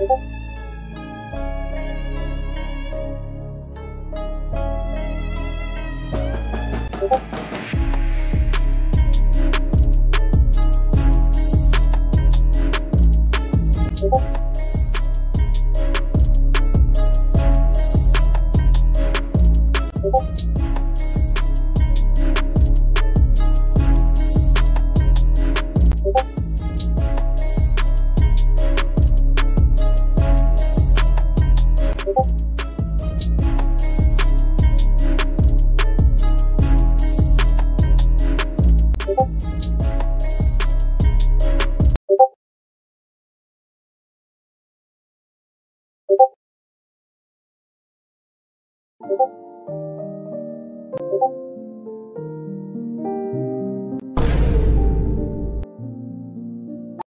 you you